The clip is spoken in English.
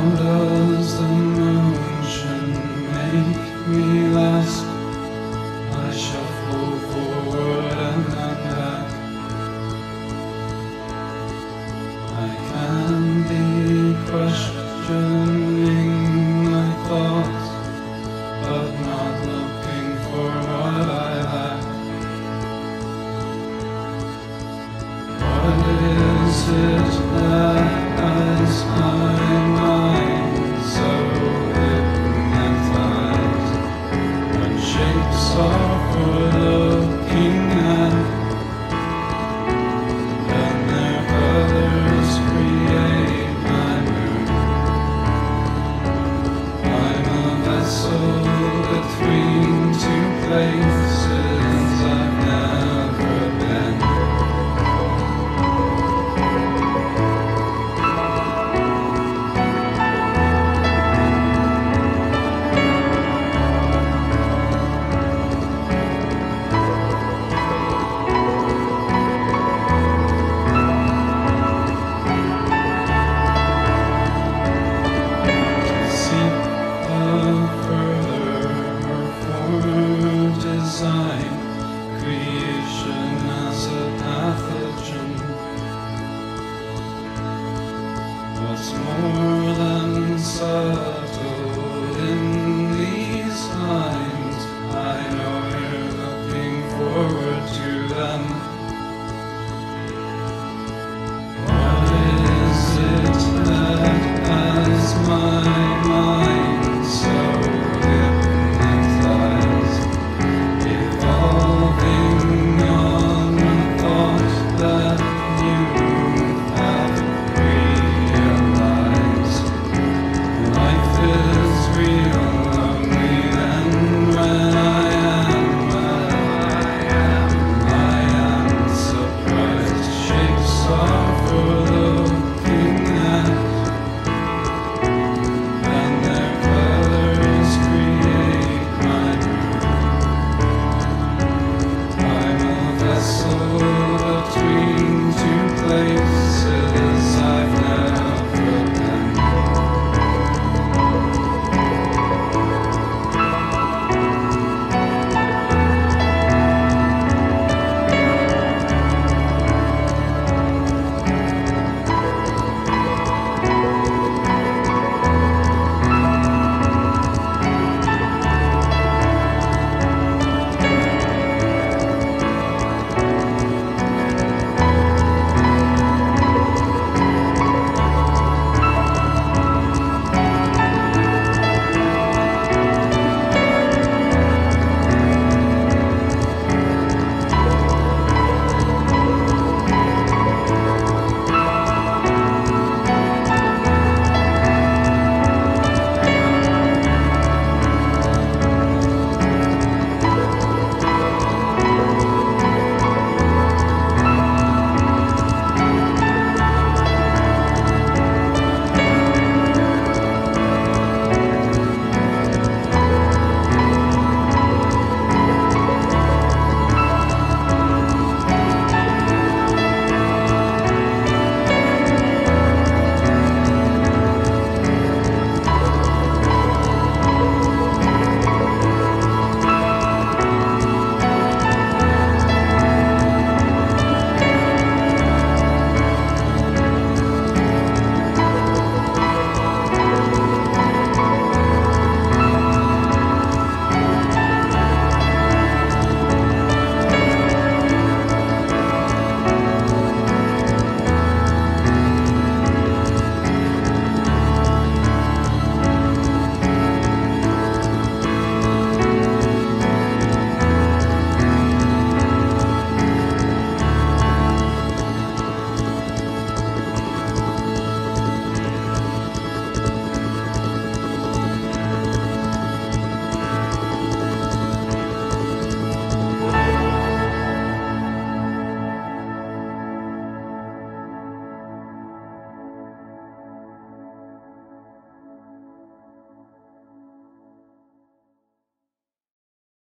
How does the motion make me last? is it that is my mind?